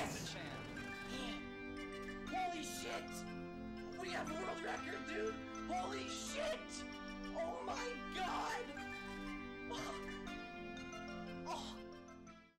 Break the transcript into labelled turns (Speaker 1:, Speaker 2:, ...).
Speaker 1: Yes!
Speaker 2: Holy shit! We have a world record, dude! Holy shit! Oh my!